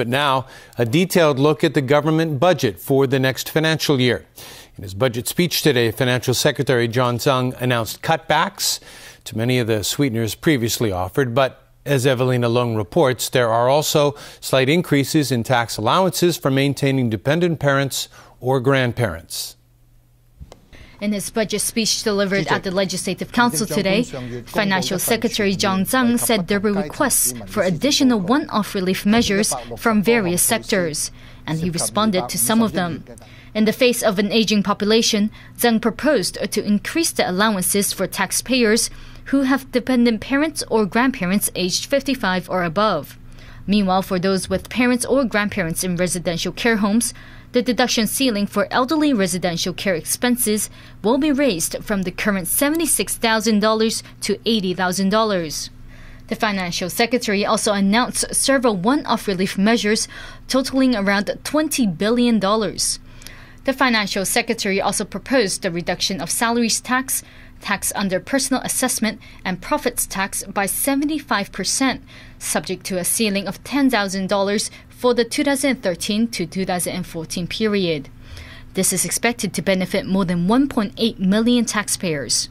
But now, a detailed look at the government budget for the next financial year. In his budget speech today, Financial Secretary John Tsang announced cutbacks to many of the sweeteners previously offered, but as Evelina Leung reports, there are also slight increases in tax allowances for maintaining dependent parents or grandparents. In his budget speech delivered at the Legislative Council today, Financial Secretary John Tsang said there were requests for additional one off relief measures from various sectors, and he responded to some of them. In the face of an aging population, Tsang proposed to increase the allowances for taxpayers who have dependent parents or grandparents aged 55 or above. Meanwhile, for those with parents or grandparents in residential care homes, the deduction ceiling for elderly residential care expenses will be raised from the current $76,000 to $80,000. The financial secretary also announced several one off relief measures totaling around $20 billion. The financial secretary also proposed the reduction of salaries tax, tax under personal assessment, and profits tax by 75%, subject to a ceiling of $10,000 for the 2013 to 2014 period. This is expected to benefit more than 1.8 million taxpayers.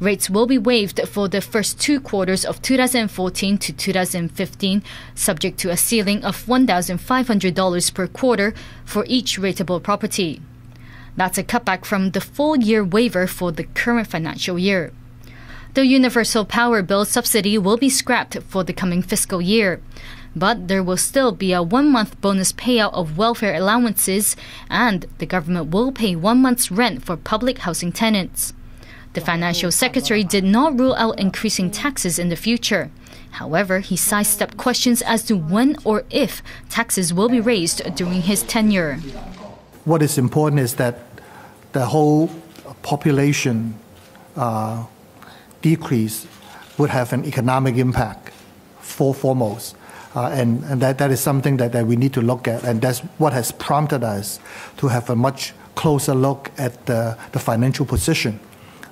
Rates will be waived for the first two quarters of 2014 to 2015, subject to a ceiling of $1,500 per quarter for each rateable property. That's a cutback from the full year waiver for the current financial year. The universal power bill subsidy will be scrapped for the coming fiscal year. But there will still be a one month bonus payout of welfare allowances, and the government will pay one month's rent for public housing tenants. The financial secretary did not rule out increasing taxes in the future. However, he sidestepped questions as to when or if taxes will be raised during his tenure. What is important is that the whole population uh, decrease would have an economic impact for foremost. Uh, and, and that, that is something that, that we need to look at. And that's what has prompted us to have a much closer look at the, the financial position.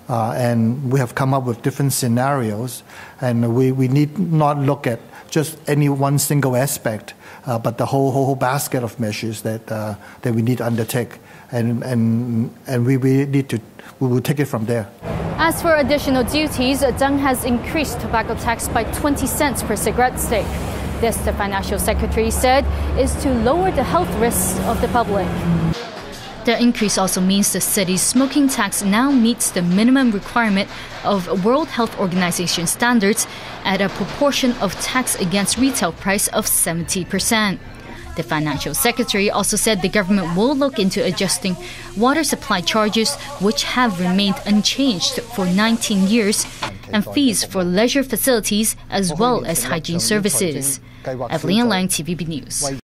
Uh, and we have come up with different scenarios. And we, we need not look at just any one single aspect, uh, but the whole, whole, whole basket of measures that, uh, that we need to undertake and and and we, we need to we will take it from there. As for additional duties, Tsang has increased tobacco tax by 20 cents per cigarette stick. This, the financial secretary said, is to lower the health risks of the public. The increase also means the city's smoking tax now meets the minimum requirement of World Health Organization standards at a proportion of tax against retail price of 70%. The financial secretary also said the government will look into adjusting water supply charges, which have remained unchanged for 19 years, and fees for leisure facilities as well as hygiene services. Evelina Leung, TVB News.